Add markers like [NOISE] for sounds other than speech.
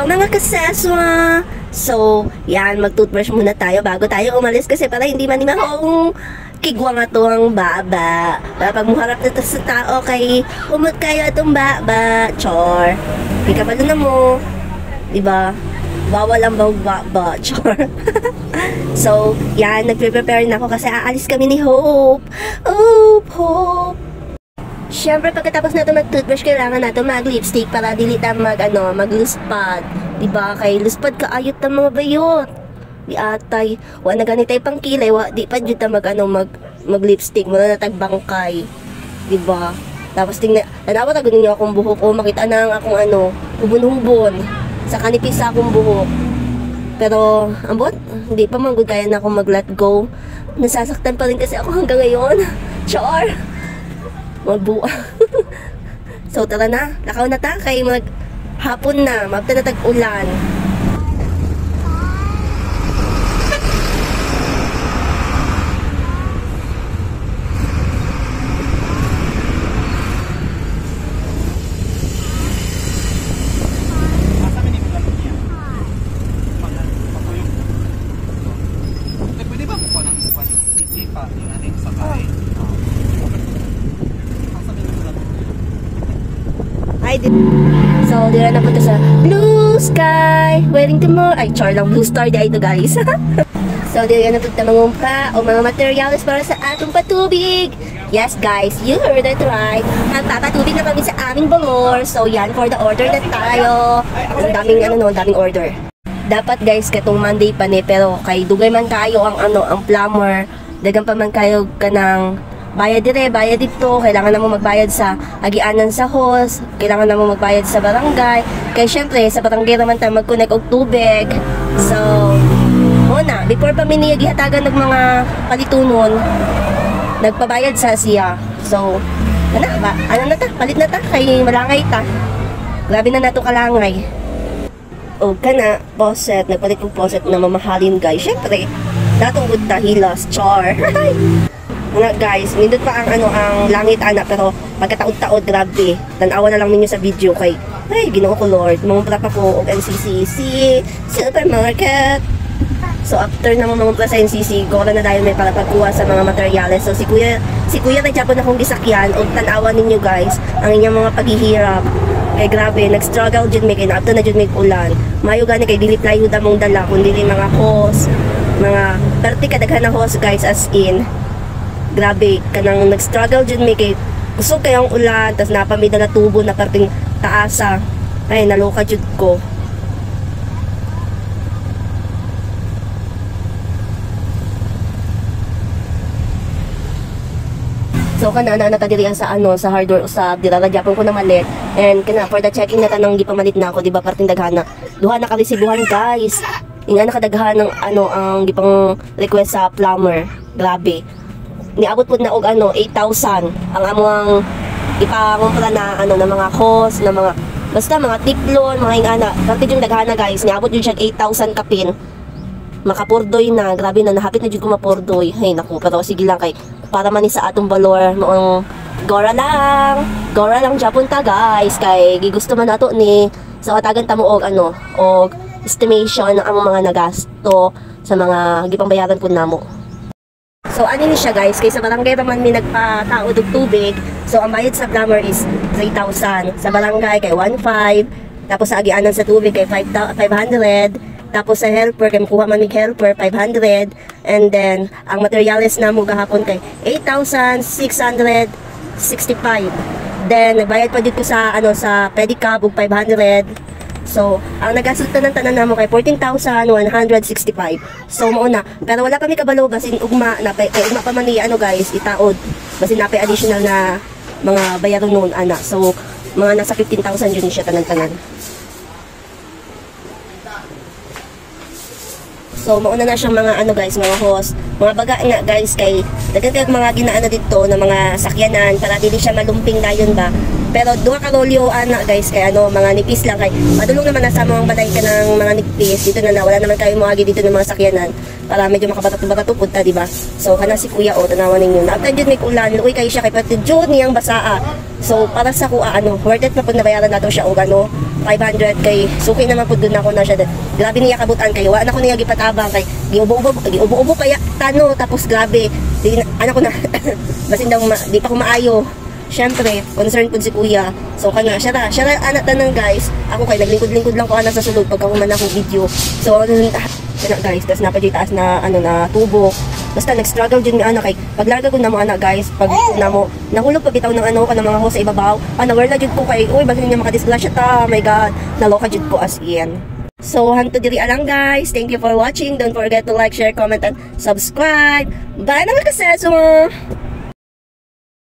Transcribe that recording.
Hello mga kaseswa! So, yan, mag-toothbrush muna tayo bago tayo umalis kasi para hindi man akong kigwa nga to ang baba. Para pag muharap na sa tao kay umot kayo itong baba. Chor. Pala na mo. Diba? Bawal ang baba. [LAUGHS] Chor. so, yan, nagpe-prepare na ako kasi aalis kami ni Hope. Hope, Hope. Siyempre, pagkatapos natin mag-toothbrush, kailangan natin mag-lipstick para dili ta mag, ano, mag-luspad. Diba? Kay luspad ka ayot ng mga bayot. Di atay. Wa na ganitay pang kilay. Wa, di pa dyan ta mag, ano, mag, mag-lipstick. Muna na tagbangkay. Diba? Tapos tingnan, tanawa ta ganun akong buhok ko. Makita na ang akong ano, hubon-hubon. Sa kanipis akong buhok. Pero, ambot, hindi pa man good kaya na akong mag-let go. Nasasaktan pa rin kasi ako hanggang ngayon. [LAUGHS] Char! Magbuo. [LAUGHS] so tara na, lakaw na ta kay mag hapon na, magtanatag ulan. Pwede ba kukuha ng kukuha ng sipa yung ating sabay? Asa may nagulat? Ay, di So, dira na punta sa Blue Sky. Waiting tomorrow. Ay, char lang. Blue Star di ito, guys. [LAUGHS] so, dira na punta mangumpa o mga materials para sa atong patubig. Yes, guys, you heard it right. Magpapatubig na kami sa aming balor. So, yan, for the order na tayo. Ang daming, ano no, ang daming order. Dapat, guys, katong Monday pa ni, pero kay dugay man kayo ang, ano, ang plumber. Dagan pa man kayo ka ng bayad dire, bayad dito, kailangan na mo magbayad sa agianan sa host, kailangan na mo magbayad sa barangay. Kaya syempre, sa barangay naman tayo mag-connect og tubig. So, una, before pa mini gihatagan ng mga palitunon, nagpabayad sa siya. So, ano ba? Ano na ta? Palit na ta? Kay malangay ta. Grabe na nato kalangay. O kana, poset, nagpalit kong poset na mamahalin guys. Syempre, datong good tahilas, char. [LAUGHS] Nga guys, nindot pa ang ano ang langit ana pero pagkataod-taod grabe. Tanawa na lang ninyo sa video kay ay Ginoo ko Lord, mamumpra pa ko og NCCC supermarket. So after na mamumpra sa NCC, gora na dahil may para pagkuha sa mga materyales. So si Kuya, si Kuya nagtapon akong gisakyan og tanawa ninyo guys ang inyong mga paghihirap. Kay grabe, nag-struggle jud may kay naabto na jud may ulan. Mayo gani kay dili plywood among dala kundi mga hose, mga perti kadaghan na hose guys as in grabe kanang nag-struggle jud mi kay gusto kayang ulan tas napamida na tubo na parting taasa ay naloka jud ko. So kana na nata sa ano sa hardware usab dira ra gyapon ko na malit and kana for the checking na tanang gipamalit na ako di ba parting daghana duha na ka resibuhan guys. Inga na kadaghan ng ano ang gipang request sa plumber. Grabe niabot po na og ano 8,000 ang among ipangumpra na ano na mga hose na mga basta mga tiklon mga ingana pati yung daghana guys niabot yun siya 8,000 kapin. Makapurdoy na. Grabe na nahapit na jud ko mapurdoy hay naku pero sige lang kay para man sa atong valor noong gora lang. Gora lang japon ta guys. Kay gigusto man nato ni sa katagan ta mo og ano og estimation ng among mga nagasto sa mga gipangbayaran pud namo So ano ni siya guys, kaysa barangay naman may nagpataod og tubig. So ang bayad sa plumber is 3,000. Sa barangay kay 1,500. Tapos sa agianan sa tubig kay 500. Tapos sa helper, kay makuha man mig helper, 500. And then, ang materials na mo gahapon kay 8,665. Then, nagbayad pa dito sa, ano, sa pedicab og 500. So, ang nagasulta ng tanan namo kay 14,165. So, mo na. Pero wala pa mi kabalo basin ugma na pa eh, ugma pa man ni ano guys, itaod. Basin na pa additional na mga bayaron noon ana. So, mga nasa 15,000 yun siya tanan-tanan. So, mauna na siyang mga ano guys, mga host. Mga baga nga guys, kay kay mga ginaano dito na mga sakyanan para dili siya malumping dayon ba. Pero duha ka rolyo ana guys kay ano mga nipis lang kay madulong naman nasa mga balay ka ng mga nipis dito na, na wala naman kayo moagi dito ng mga sakyanan para medyo makabatat-batat punta di ba so kana si kuya o tanawan ninyo na after jud may ulan luoy kay siya kay pati jud niyang basaa so para sa kuha ano worth it na pud nabayaran nato siya og ano 500 kay suki naman po doon ako na siya. Grabe niya kabutan kay wala na ko niya gipatabang kay giubo-ubo giubo-ubo kaya tano tapos grabe di na, ano ko na [LAUGHS] basin daw ma, di pa ko maayo. Siyempre, concern po si kuya. So, kana, siya ra, siya ra, anak tanan guys. Ako kay naglingkod-lingkod lang ko ana sa sulod pagka human ako video. So, ano, kana guys, tas napa di taas na, ano, na tubo. Basta nag-struggle din mi ana kay paglarga ko na mo ana guys, pag na mo, nahulog pa bitaw ng ano ka ng mga hose sa ibabaw. Ah, nawala jud ko kay, uy, bakit niya makadisgrasya ta? Oh my god, naloka jud ko as in. So, hanto diri alang guys. Thank you for watching. Don't forget to like, share, comment, and subscribe. Bye na mga kaseso!